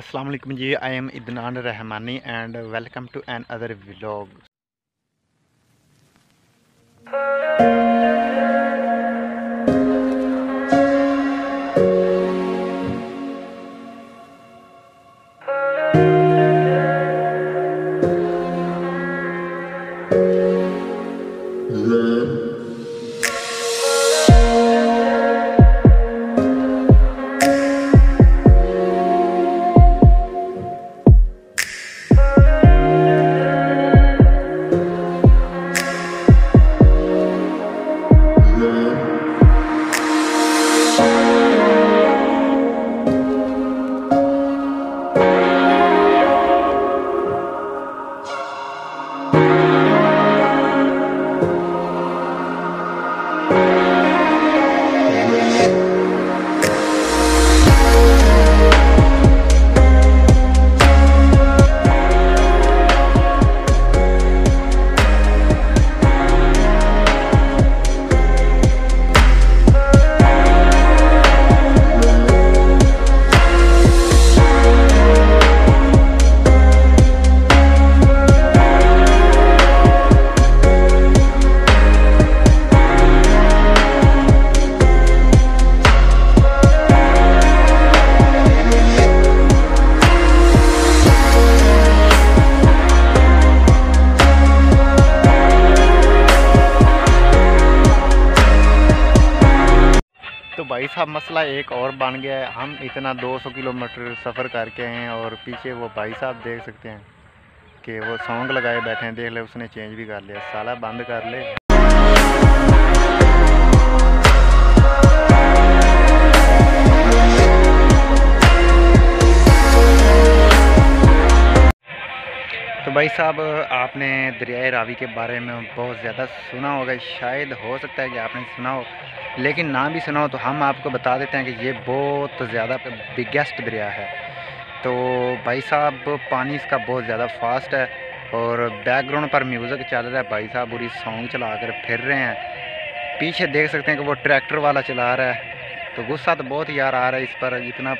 अस्सलाम वालेकुम जी I am Idnan Rahmani and welcome to another vlog तो भाई साहब, मसला एक और बन गया है। हम इतना 200 किलोमीटर सफ़र करके आए हैं और पीछे वो भाई साहब देख सकते हैं कि वो सॉन्ग लगाए बैठे हैं। देख ले, उसने चेंज भी कर लिया। साला बंद कर ले। भाई साहब, आपने दरियाए रावी के बारे में बहुत ज़्यादा सुना होगा, शायद हो सकता है कि आपने सुना हो, लेकिन ना भी सुना हो तो हम आपको बता देते हैं कि ये बहुत ज़्यादा बिगेस्ट दरिया है। तो भाई साहब, पानी इसका बहुत ज़्यादा फास्ट है और बैकग्राउंड पर म्यूज़िक चल रहा है। भाई साहब पूरी सॉन्ग चला कर फिर रहे हैं। पीछे देख सकते हैं कि वो ट्रैक्टर वाला चला रहा है। तो गुस्सा तो बहुत यार आ रहा है इस पर, इतना